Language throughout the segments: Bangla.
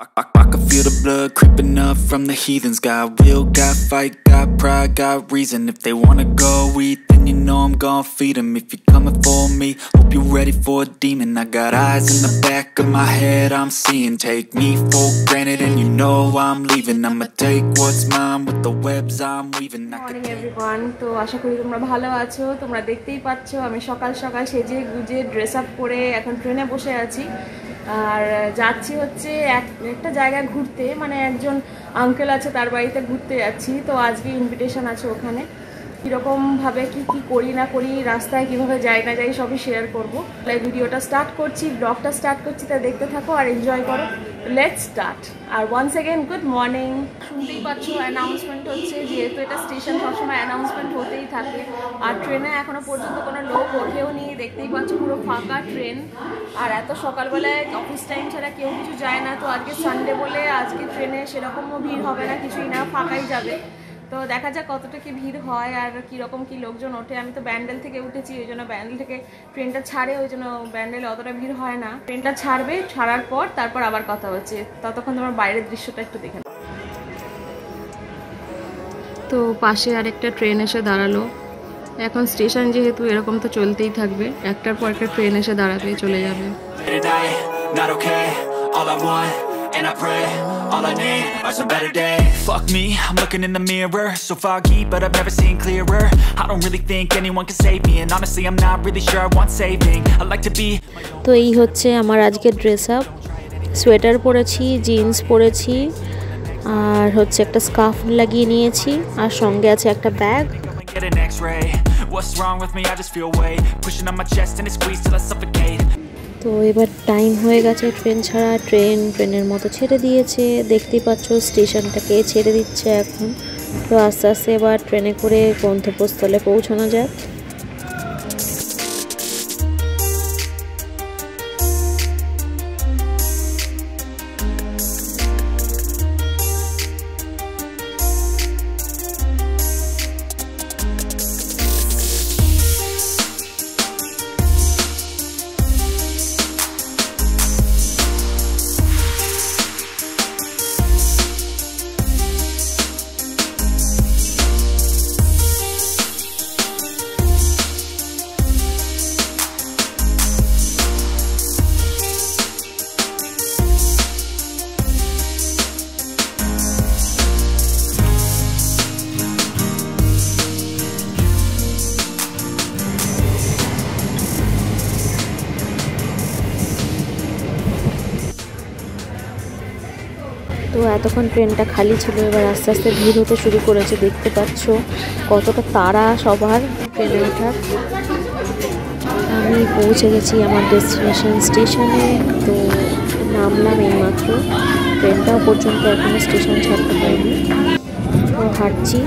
I, I, I can feel the blood creeping up from the heathens. Got will, got fight, got pride, got reason. If they wanna go eat, then you know I'm gonna feed 'em. If you're coming for me, hope you're ready for a demon. I got eyes in the back of my head, I'm seeing. Take me for granted, and you know I'm leaving. I'ma take what's mine with the webs I'm weaving. I could morning everyone তো আশা করি তোমরা ভালো আছো তোমরা দেখতেই পাচ্ছ আমি সকাল সকাল সেজে গুজে ড্রেস আপ করে এখন ট্রেনে বসে আছি আর যাচ্ছি হচ্ছে এক একটা জায়গায় ঘুরতে মানে একজন আঙ্কেল আছে তার বাড়িতে ঘুরতে যাচ্ছি, তো আজকে ইনভিটেশন আছে ওখানে। কীরকমভাবে কি কি করি না করি, রাস্তায় কীভাবে যাই না যাই সবই শেয়ার করব। তাই ভিডিওটা স্টার্ট করছি ব্লগটা স্টার্ট করছি, তা দেখতে থাকো আর এনজয় করো। লেটস স্টার্ট আর ওয়ান্স অ্যাগেন গুড মর্নিং শুনতেই পাচ্ছ অ্যানাউন্সমেন্ট হচ্ছে, যেহেতু এটা স্টেশন সবসময় অ্যানাউন্সমেন্ট হতেই থাকে। আর ট্রেনে এখনও পর্যন্ত কোনো লোক ওঠেও নি, দেখতেই পাচ্ছ পুরো ফাঁকা ট্রেন আর এত সকালবেলায় অফিস টাইম ছাড়া কেউ কিছু যায় না, তো আজকে সানডে বলে আজকে ট্রেনে সেরকমও ভিড় হবে না, কিছুই না, ফাঁকাই যাবে। তো দেখা যাক কতটা কি ভিড় হয় আর কীরকম কি লোকজন ওঠে। আমি তো ব্যান্ডেল থেকে উঠেছি ওই জন্য ব্যান্ডেল থেকে ট্রেনটা ছাড়ে ওই জন্য ব্যান্ডেলে অতটা ভিড় হয় না। ট্রেনটা ছাড়বে ছাড়ার পর তারপর আবার কথা হচ্ছে। ততক্ষণ তোমার বাইরের দৃশ্যটা একটু দেখে। তো পাশে আরেকটা ট্রেন এসে দাঁড়াল। এখন স্টেশন যেহেতু এরকম তো চলতেই থাকবে একটার পর একটা ট্রেন এসে দাঁড়াবে চলে যাবে. All I need are some better days. Fuck me, I'm looking in the mirror, so foggy, but I've never seen clearer. I don't really think anyone can save me, and honestly, I'm not really sure I want saving. I like to be. তো এই হচ্ছে আমার আজকের ড্রেস আপ সোয়েটার পরেছি জিন্স পরেছি আর হচ্ছে একটা স্কার্ফ লাগিয়ে নিয়েছি আর সঙ্গে আছে একটা bag. What's wrong with me? I just feel weight pushing on my chest and it squeezes till I suffocate. তো এবার টাইম হয়ে গেছে ট্রেন ছাড়া। ট্রেন ট্রেনের মতো ছেড়ে দিয়েছে। দেখতেই পাচ্ছ, স্টেশনটাকে ছেড়ে দিচ্ছে এখন। তো আস্তে আস্তে এবার ট্রেনে করে গন্তব্যস্থলে পৌঁছানো যাক। তো এতক্ষণ ট্রেনটা খালি ছিল, এবার আস্তে আস্তে ভিড় হতে শুরু করেছে, দেখতে পাচ্ছ কতটা তারা সবার ট্রেনে ওঠার। আমি পৌঁছে গেছি আমার ডেস্টিনেশন স্টেশনে তো নামলাম এইমাত্র। ট্রেনটাও পর্যন্ত এখনও স্টেশন ছাড়তে পারিনি। তো হাঁটছি।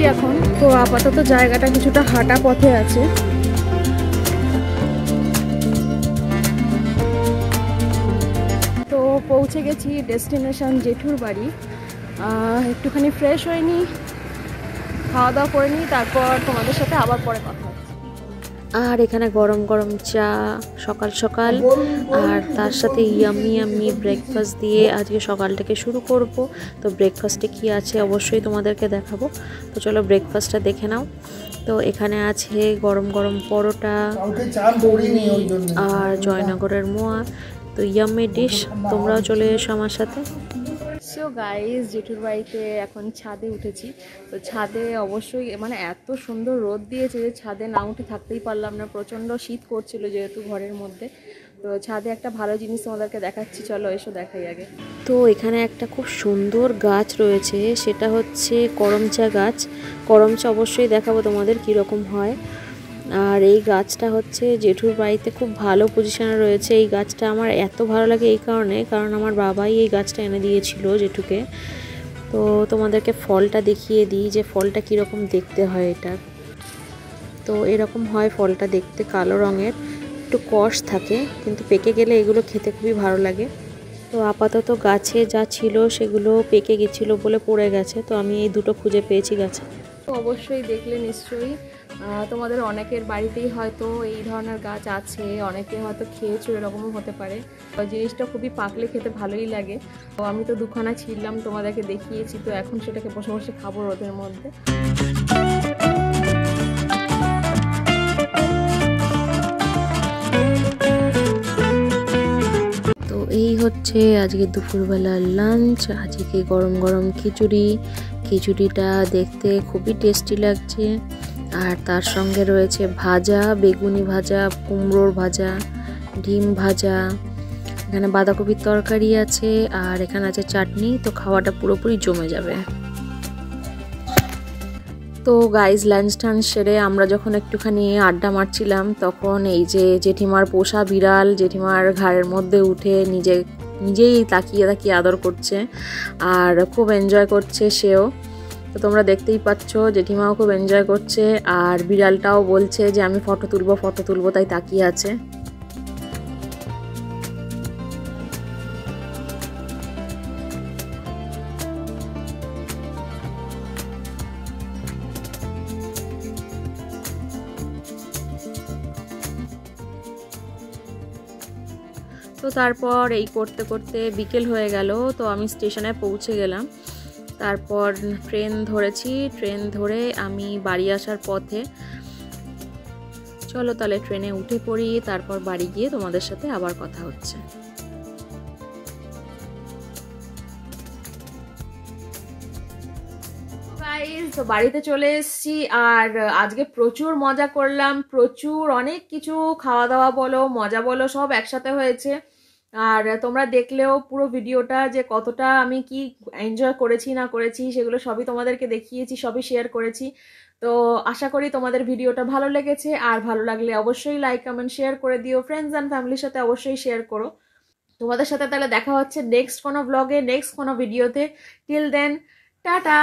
হাঁটছি এখন। তো আপাতত জায়গাটা কিছুটা হাঁটা পথে আছে। তো পৌঁছে গেছি ডেস্টিনেশন জেঠুর বাড়ি। একটুখানি ফ্রেশ হয়নি। খাওয়া দাওয়া করে নিই, তারপর তোমাদের সাথে আবার পরে কথা আর এখানে গরম গরম চা সকাল সকাল। আর তার সাথে ইয়াম্মি ইয়াম্মি ব্রেকফাস্ট দিয়ে আজকে সকালটাকে শুরু করব। তো ব্রেকফাস্টে কি আছে অবশ্যই তোমাদেরকে দেখাবো। তো চলো ব্রেকফাস্টটা দেখে নাও। তো এখানে আছে গরম গরম পরোটা আর জয়নগরের মোয়া। তো ইয়াম্মি ডিশ তোমরাও চলে এসো আমার সাথে। সো গাইজ জেঠুর বাড়িতে এখন ছাদে উঠেছি। তো ছাদে অবশ্যই মানে এত সুন্দর রোদ দিয়েছে যে ছাদে না উঠে থাকতেই পারলাম না। প্রচণ্ড শীত করছিল যেহেতু ঘরের মধ্যে। তো ছাদে একটা ভালো জিনিস তোমাদেরকে দেখাচ্ছি। চলো, এসো দেখাই আগে। তো এখানে একটা খুব সুন্দর গাছ রয়েছে, সেটা হচ্ছে করমচা গাছ। করমচা অবশ্যই দেখাবো তোমাদের কীরকম হয়। আর এই গাছটা হচ্ছে জেঠুর বাড়িতে খুব ভালো পজিশনে রয়েছে। এই গাছটা আমার এত ভালো লাগে এই কারণে, কারণ আমার বাবাই এই গাছটা এনে দিয়েছিল জেঠুকে। তো তোমাদেরকে ফলটা দেখিয়ে দিই যে ফলটা কীরকম দেখতে হয় এটা তো এরকম হয় ফলটা দেখতে কালো রঙের, একটু কষ থাকে, কিন্তু পেকে গেলে এগুলো খেতে খুবই ভালো লাগে। তো আপাতত গাছে যা ছিল সেগুলো পেকে গেছিল বলে পড়ে গেছে, তো আমি এই দুটো খুঁজে পেয়েছি গাছে। তো অবশ্যই দেখলে নিশ্চয়ই। তোমাদের অনেকের বাড়িতেই হয়তো এই ধরনের গাছ আছে, অনেকে হয়তো খেয়েছো, এরকমও হতে পারে। জিনিসটা খুবই পাকলে খেতে ভালোই লাগে। তো আমি তো দুখানা ছিললাম তোমাদেরকে দেখিয়েছি, তো এখন সেটাকে বসে বসে খাব রোদের মধ্যে। এই হচ্ছে আজকে দুপুরবেলার লাঞ্চ, আজকে গরম গরম খিচুড়ি। খিচুড়িটা দেখতে খুবই টেস্টি লাগছে। আর তার সঙ্গে রয়েছে ভাজা, বেগুনি ভাজা, কুমড়োর ভাজা, ডিম ভাজা। এখানে বাঁধাকপির তরকারি আছে আর এখানে আছে চাটনি, তো খাওয়াটা পুরোপুরি জমে যাবে। তো গাইজ লাঞ্চ টাঞ্চ সেরে আমরা যখন একটুখানি আড্ডা মারছিলাম, তখন এই যে জেঠিমার পোষা বিড়াল, জেঠিমার ঘাড়ের মধ্যে উঠে নিজে, নিজেই তাকিয়ে তাকিয়ে আদর করছে। আর খুব এনজয় করছে সেও। তো তোমরা দেখতেই পাচ্ছ, জেঠিমাও খুব এনজয় করছে আর বিড়ালটাও বলছে যে, আমি ফটো তুলবো ফটো তুলবো তাই তাকিয়ে আছে। তো তারপর এই করতে করতে বিকেল হয়ে গেল, তো আমি স্টেশনে পৌঁছে গেলাম। তারপর ট্রেন ধরেছি, ট্রেন ধরে আমি বাড়ি আসার পথে চলো তাহলে ট্রেনে উঠে পড়ি, তারপর বাড়ি গিয়ে তোমাদের সাথে আবার কথা হচ্ছে। তো বাড়িতে চলে এসেছি আর আজকে প্রচুর মজা করলাম, প্রচুর অনেক কিছু খাওয়া দাওয়া বলো, মজা বলো, সব একসাথে হয়েছে। আর তোমরা দেখলেও পুরো ভিডিওটা যে কতটা আমি কি এনজয় করেছি, না করেছি, সেগুলো সবই তোমাদেরকে দেখিয়েছি, সবই শেয়ার করেছি। তো আশা করি তোমাদের ভিডিওটা ভালো লেগেছে। আর ভালো লাগলে অবশ্যই লাইক কমেন্ট শেয়ার করে দিও। ফ্রেন্ডস অ্যান্ড ফ্যামিলির সাথে অবশ্যই শেয়ার করো। তোমাদের সাথে তাহলে দেখা হচ্ছে নেক্সট কোনো ব্লগে নেক্সট কোনো ভিডিওতে টিল দেন টাটা。